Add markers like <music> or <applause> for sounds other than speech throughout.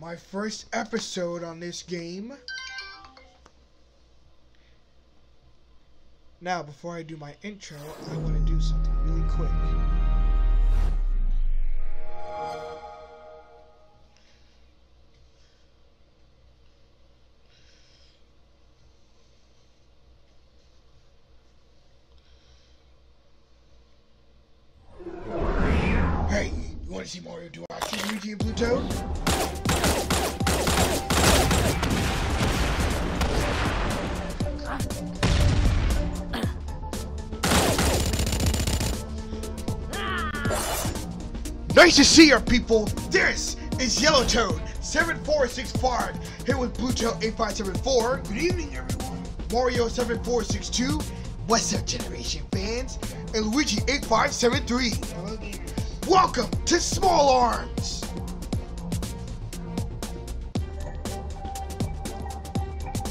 my first episode on this game. Now, before I do my intro, I want to do something really quick. To see you, people. This is Yellow Toad 7465 here with Blue Toad 8574. Good evening, everyone. Mario 7462. What's up, Generation fans? And Luigi 8573. Hello, gamers. Welcome to Small Arms.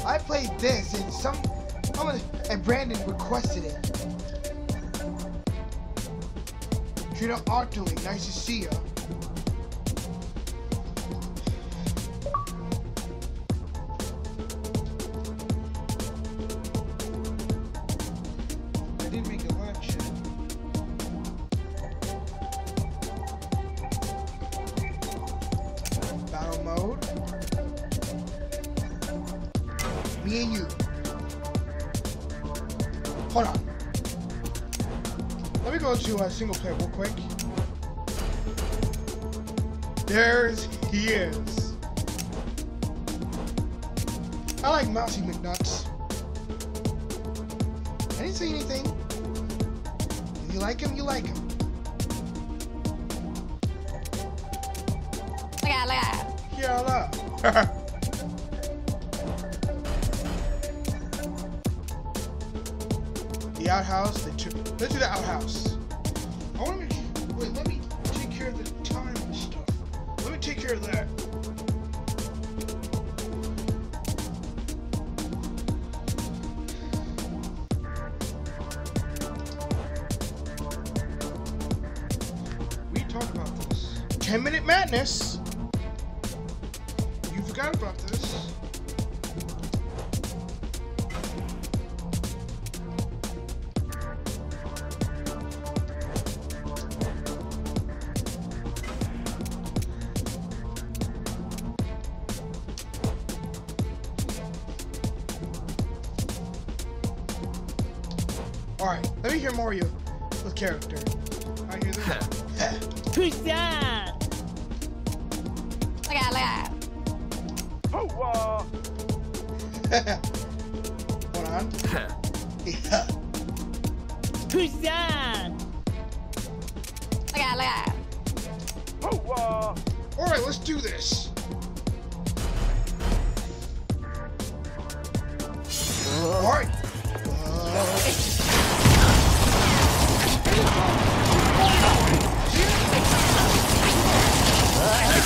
I played this and some, and Brandon requested it. Trina Octoly, nice to see ya. I didn't make a lunch. Battle mode. Me and you. Hold on. Go to uh, single player real quick. There's he is. I like Mousy McNuts. I didn't say anything. If you like him, you like him. Mario with character. I hear this. Who's that? Look at, look at. <laughs> Hold on. Yeah. <laughs> Who's that? Look at, look at. Alright, let's do this. Alright. Alright. おい!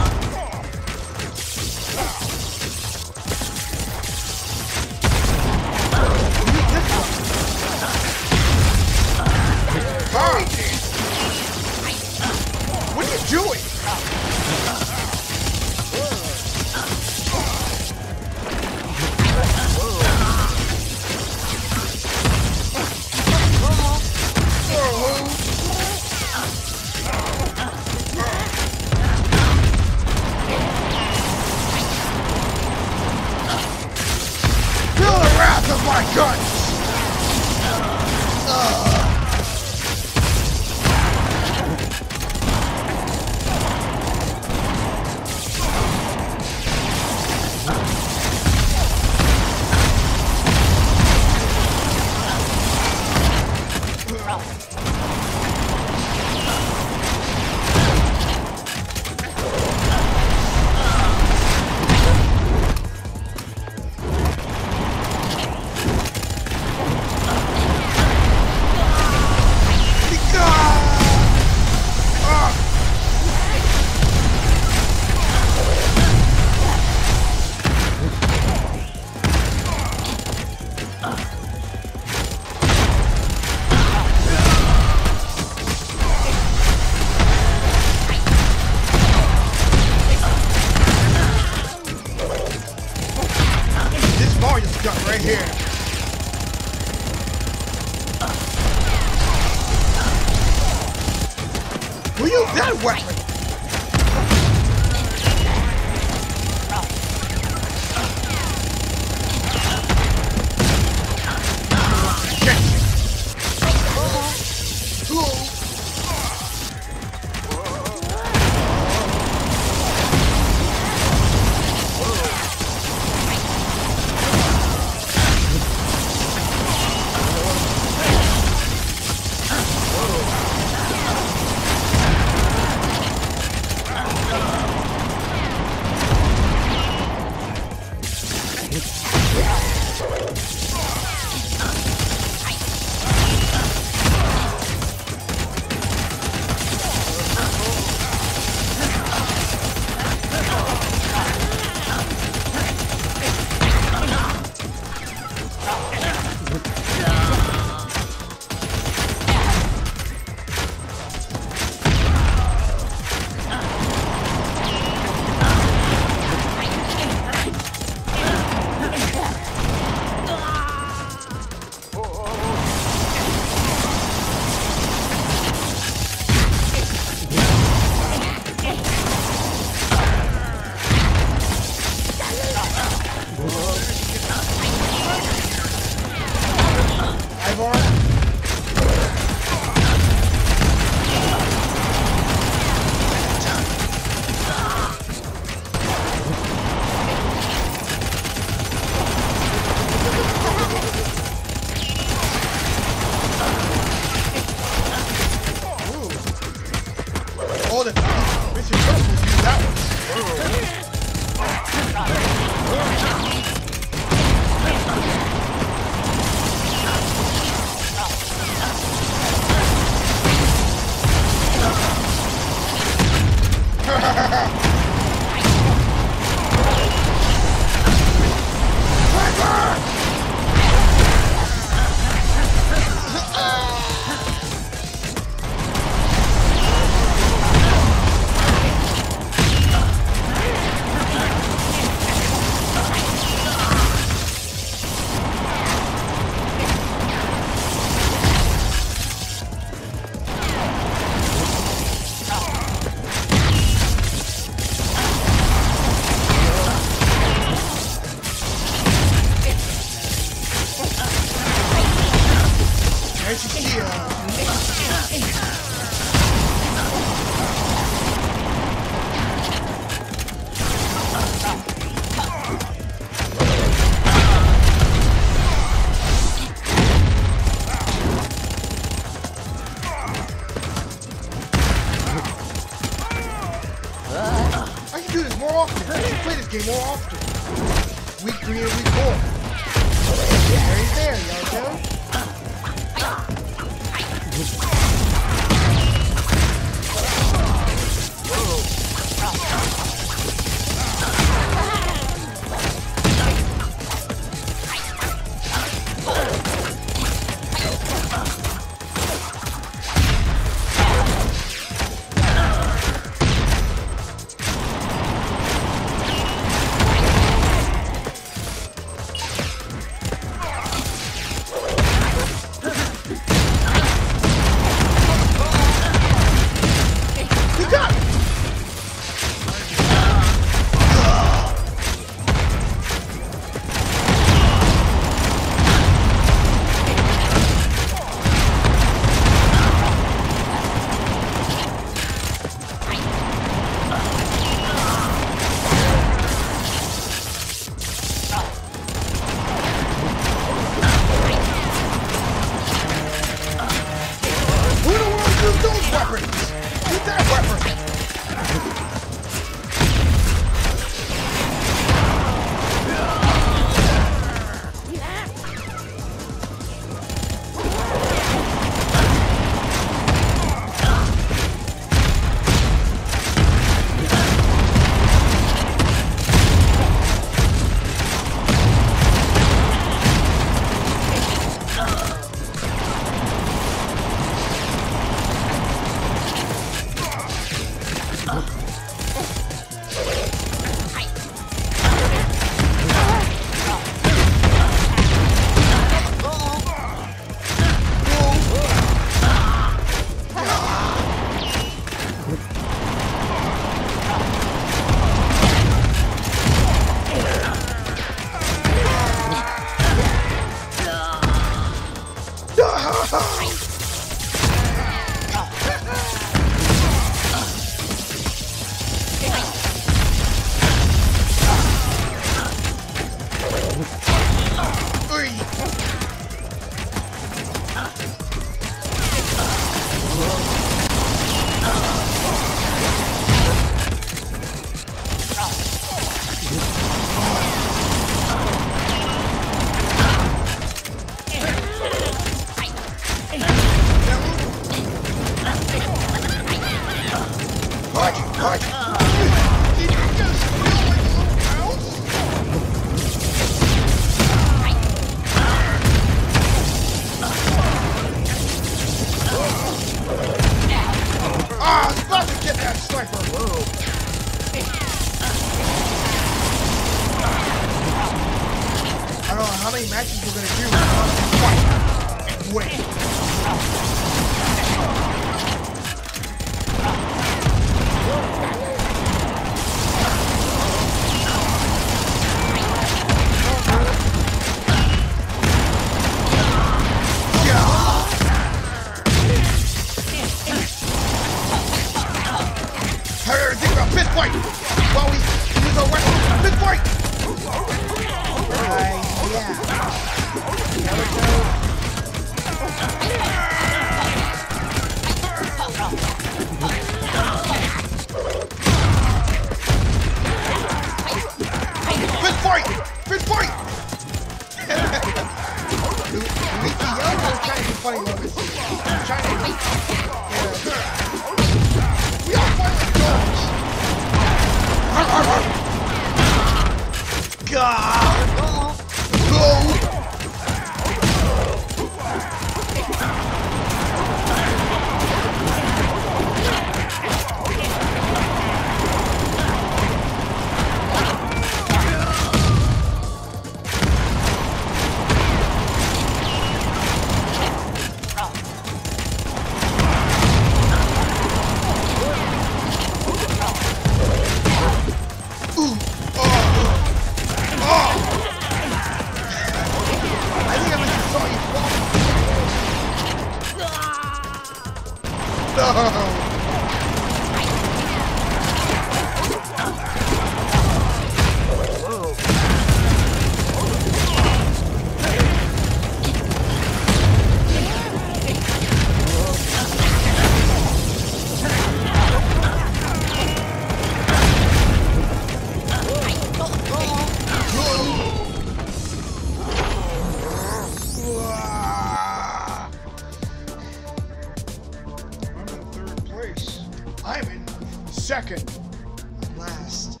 Last.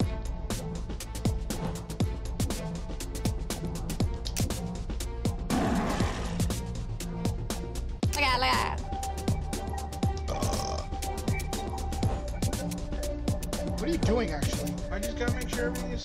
Look at, look at. Uh, what are you doing, actually? I just gotta make sure everything is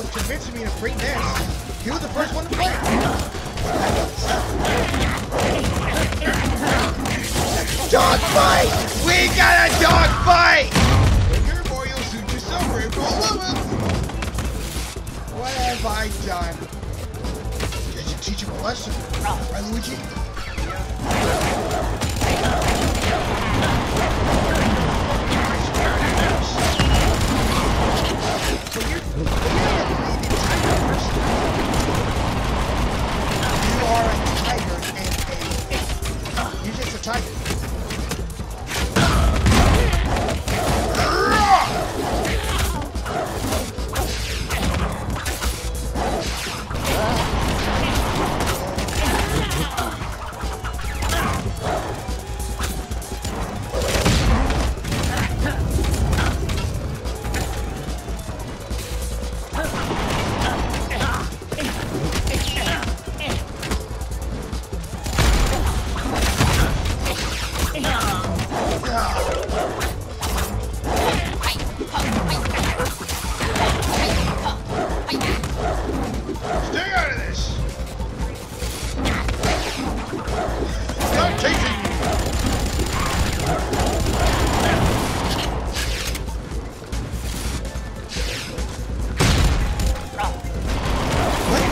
Oriole's convincing me to bring this. He was the first one to play. Dog fight! We got a dog fight! Oreo, suit yourself, April 11th. What have I done? Did you teach him a lesson? Right, Luigi? You're, you're an entire person. You are a tiger and a... You're just a tiger.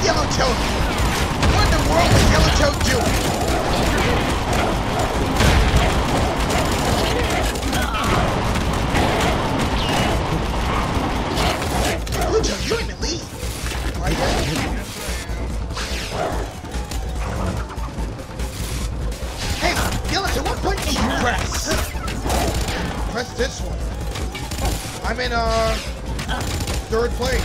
Yellow Toad? What in the world is Yellow Toad doing? Hey, what button do you press? Press this one. I'm in, uh, third place.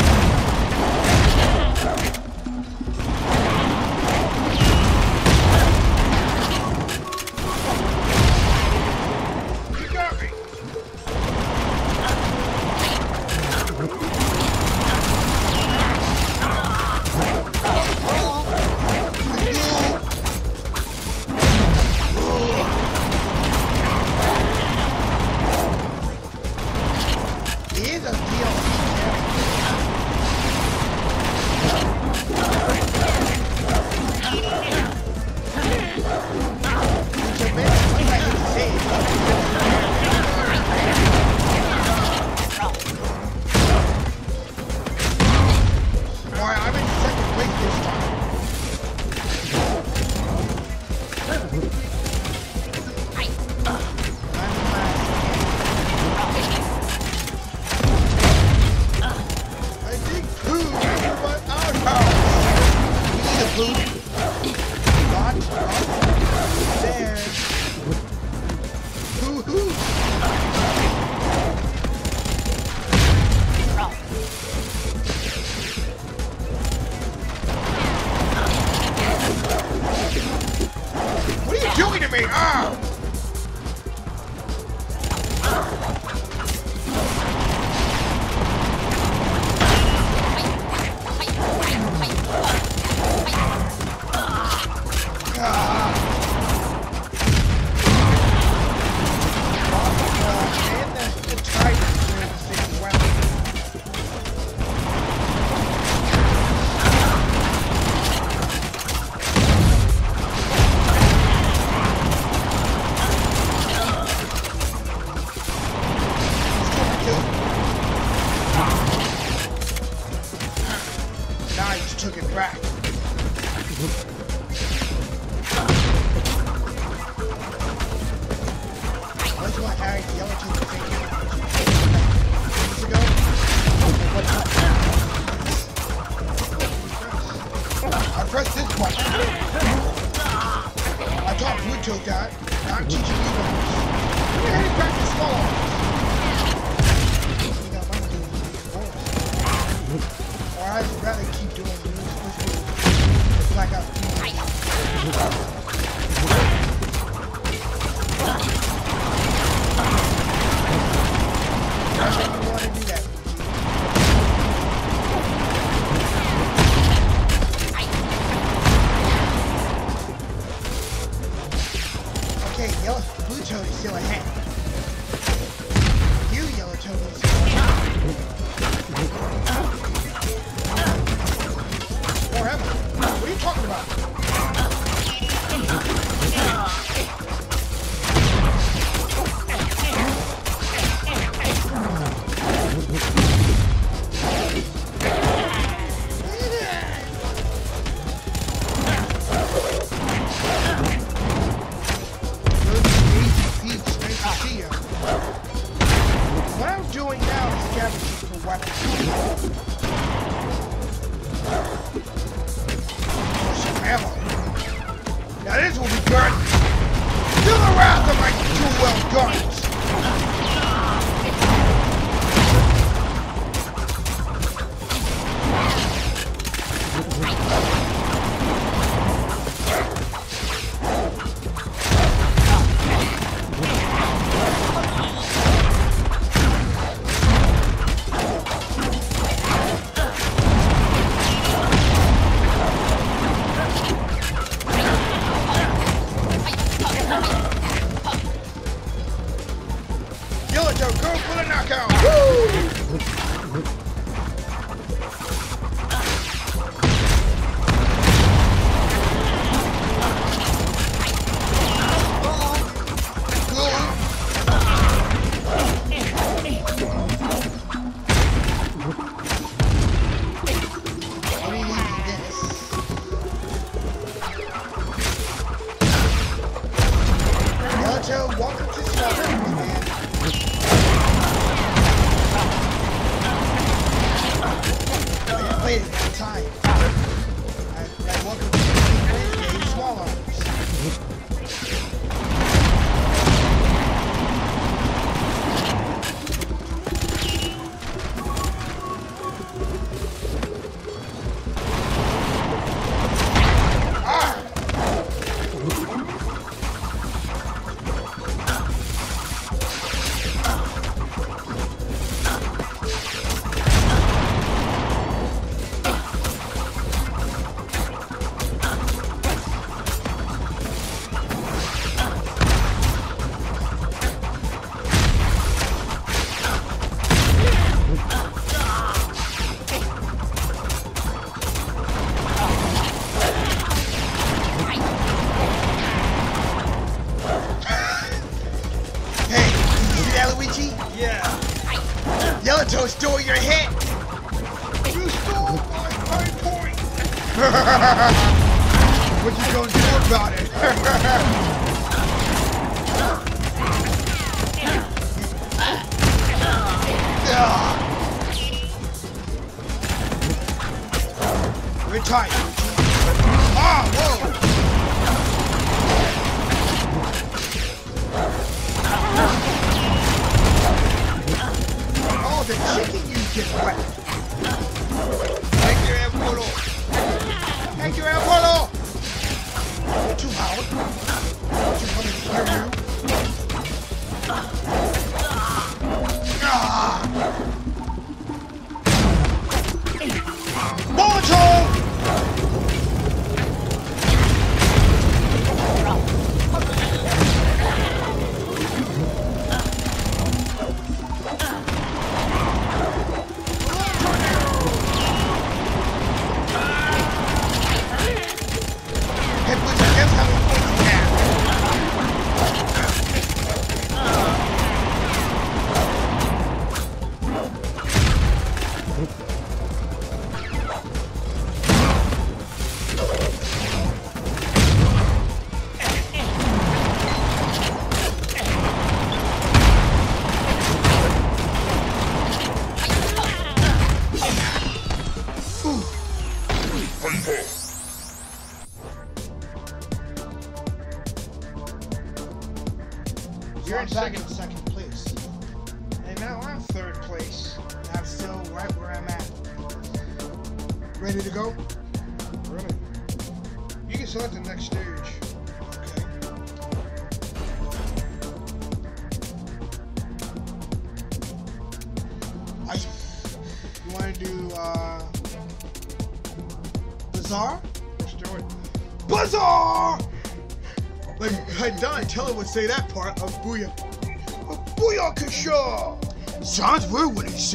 food. or I'd rather keep doing this like I feel. That's what to do. <laughs> what you gonna do about it? <laughs> Retire.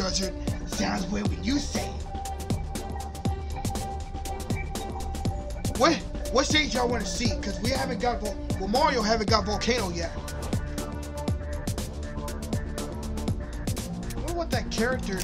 Sounds weird when you say it. What what stage y'all want to see? Cause we haven't got well Mario haven't got volcano yet. I wonder what that character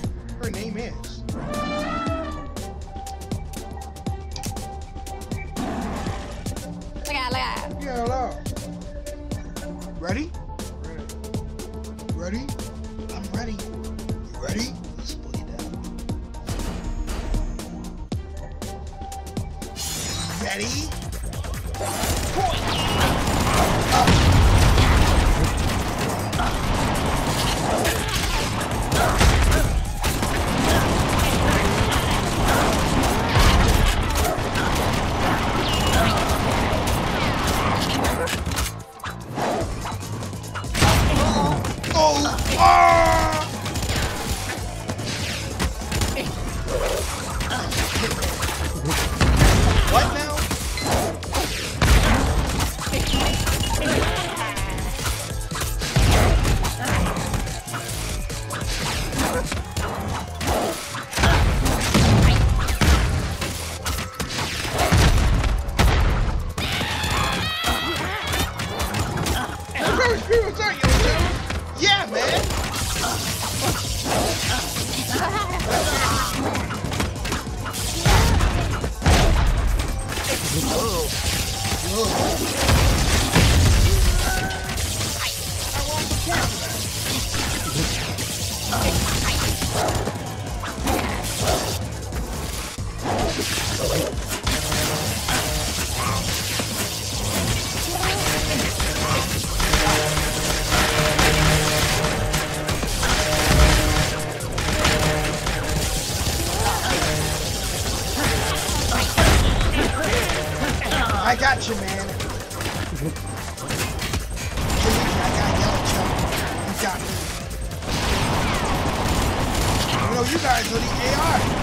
You guys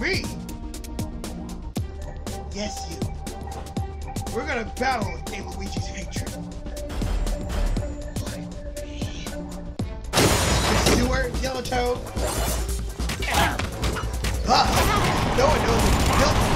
me. Yes, you. We're gonna battle with Luigi's hatred. The sewer, Yellow Toad. Ah! No one knows me.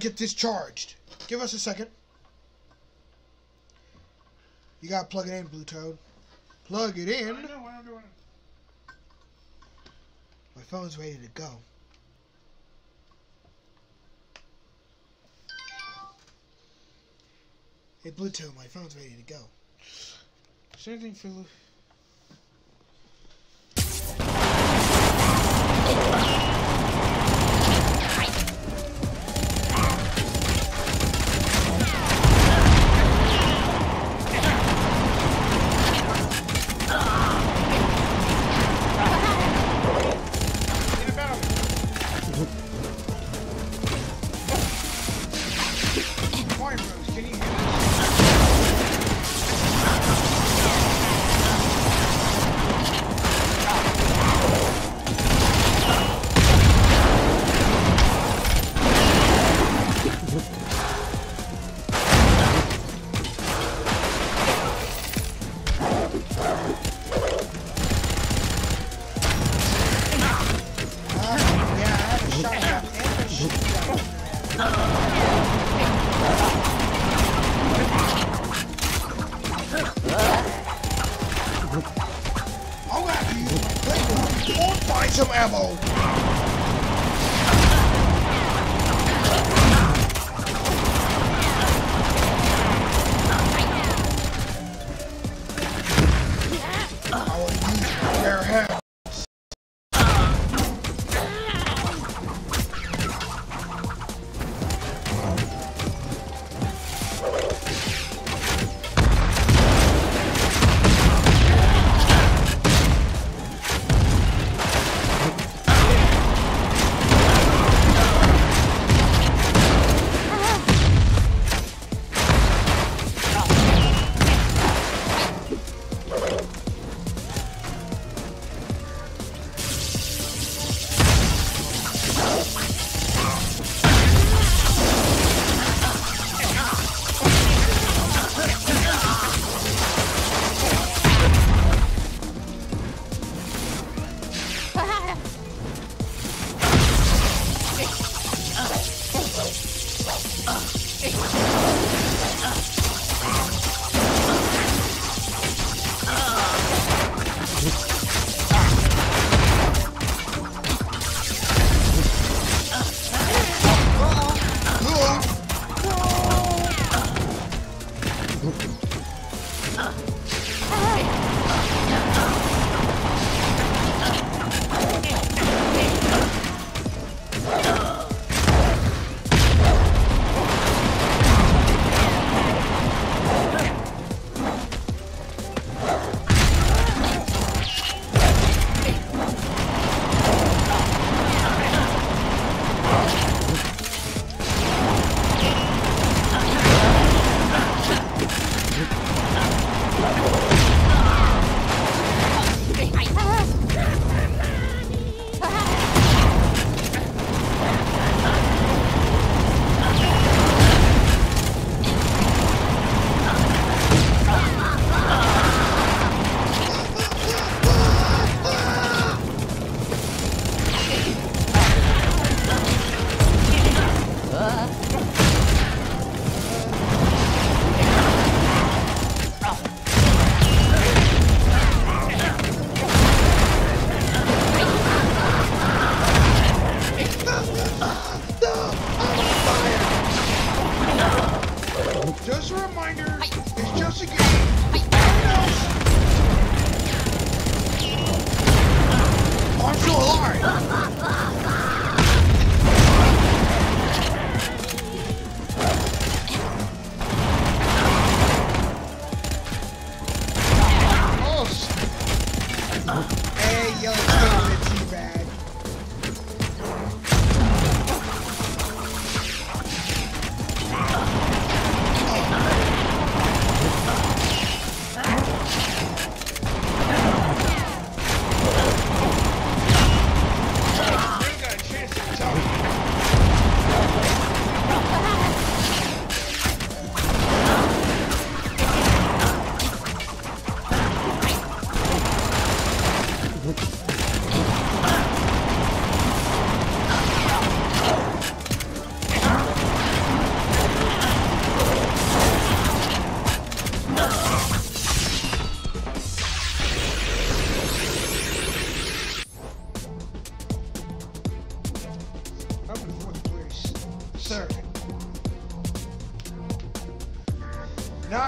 Get this charged. Give us a second. You gotta plug it in, Blue Toad. Plug it in. I know what I'm doing. My phone's ready to go. Hey, Blue Toad, my phone's ready to go. Same thing, Philip.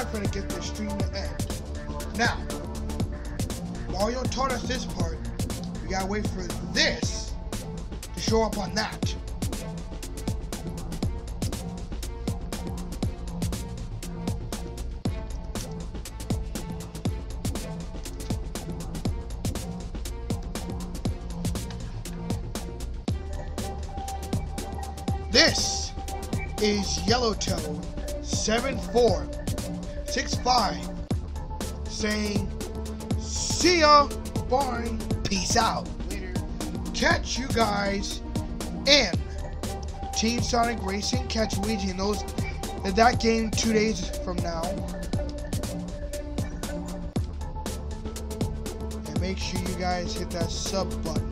I'm gonna get the stream to end. Now, Mario taught us this part. We gotta wait for this to show up on that. This is Yellowtoad 7465 saying, See ya, bye, peace out. Catch you guys in Team Sonic Racing. Catch Luigi in those in that game two days from now. And make sure you guys hit that sub button.